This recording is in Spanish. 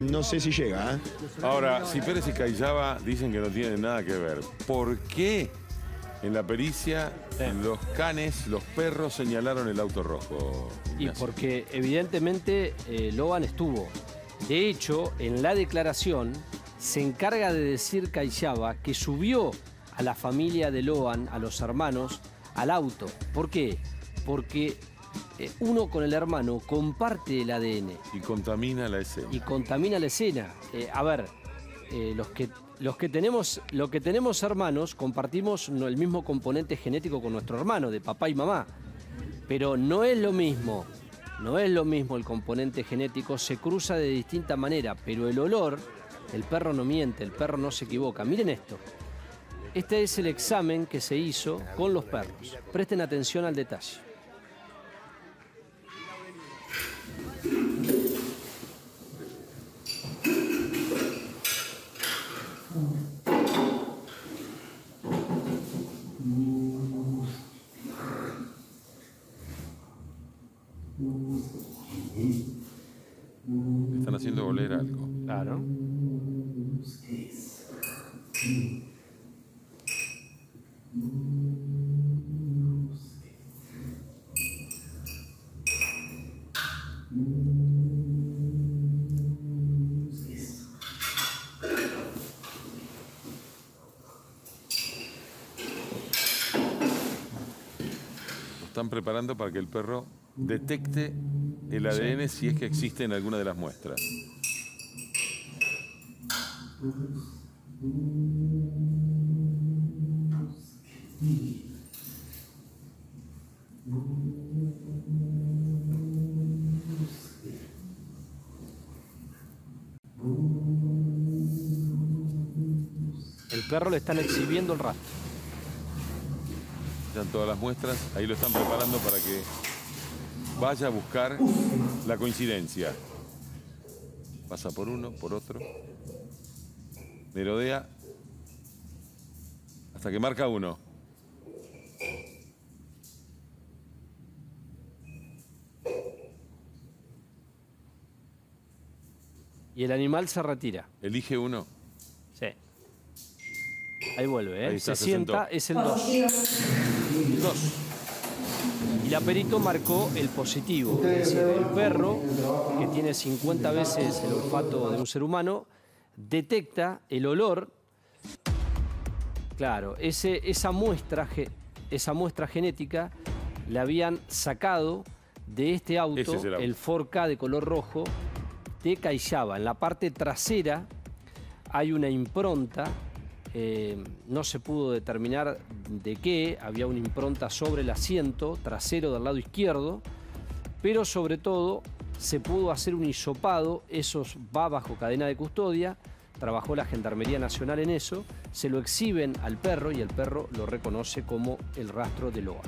No sé si llega, ¿eh? Ahora, si Pérez y Callaba dicen que no tienen nada que ver, ¿por qué en la pericia los canes, los perros señalaron el auto rojo? Y porque evidentemente eh, Logan estuvo. De hecho, en la declaración se encarga de decir Caixiaba que subió a la familia de Logan, a los hermanos, al auto. ¿Por qué? Porque eh, uno con el hermano comparte el ADN Y contamina la escena. y contamina la escena. Eh, a ver, eh, los que los que tenemos los que tenemos hermanos compartimos el mismo componente genético con nuestro hermano de papá y mamá, pero no es lo mismo. No es lo mismo el componente genético, se cruza de distinta manera, pero el olor, el perro no miente, el perro no se equivoca. Miren esto. Este es el examen que se hizo con los perros. Presten atención al detalle. Están haciendo oler algo. Claro. Están preparando para que el perro detecte el ADN si es que existe en alguna de las muestras. El perro le están exhibiendo el rastro. Están todas las muestras, ahí lo están preparando para que vaya a buscar la coincidencia. Pasa por uno, por otro. Merodea hasta que marca uno. Y el animal se retira. Elige uno. Sí. Ahí vuelve, ¿eh? Ahí está, se, se sienta, sentó. es el 2. El 2. Y la perito marcó el positivo. Es decir, el perro, que tiene 50 veces el olfato de un ser humano, detecta el olor. Claro, ese, esa, muestra, esa muestra genética la habían sacado de este auto, es el auto. el 4K de color rojo, de Caixiaba. En la parte trasera hay una impronta, eh, no se pudo determinar de qué, había una impronta sobre el asiento trasero del lado izquierdo, pero sobre todo se pudo hacer un hisopado, eso va bajo cadena de custodia, trabajó la Gendarmería Nacional en eso, se lo exhiben al perro y el perro lo reconoce como el rastro de Loa.